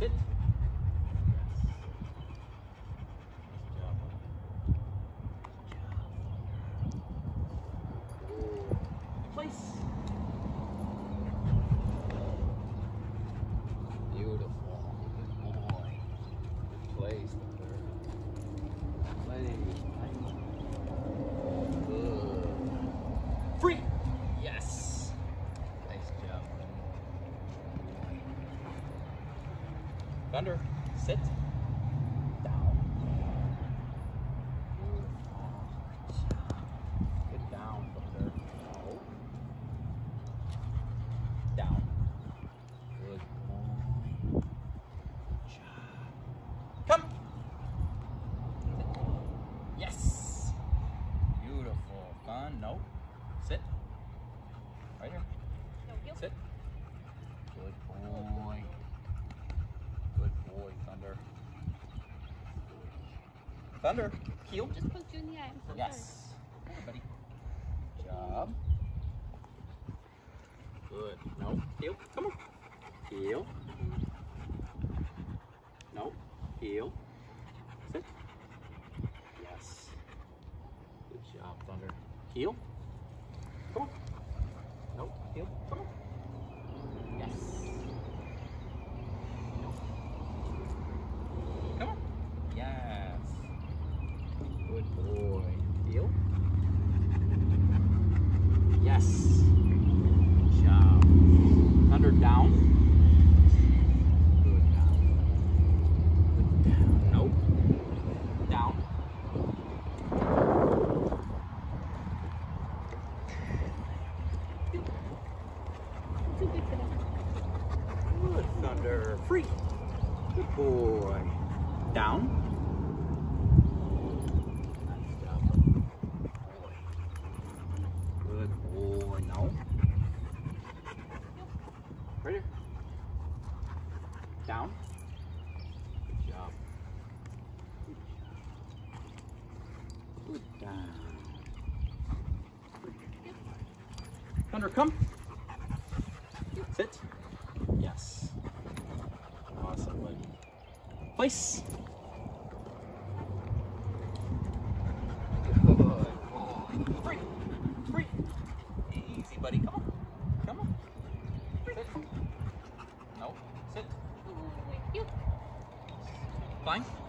That's it. Thunder, sit. Down. Good down. No. Down. Good boy. Job. Come. Yes. Beautiful. Fun. No. Sit. Right here. Sit. Good boy. Good boy, Thunder. Thunder, heel. Just poked you in the eye. So Yes. Hey, buddy. Job. Good. No. Heel. Come on. Heel. No. Heel. Sit. Yes. Good job, Thunder. Heel. Come on. No. Heel. Come on. Yes. No. Come on. Yes. Good boy. Heel. Yes. Good job. Thunder down. Good down. Good down. Nope. Down. Good Thunder. Free. Good boy. Down. Nice job. Boy. Good boy. No. Right here. Down. Good job. Good down. Thunder, come. Sit. Yes. Awesome, buddy. Place. applying.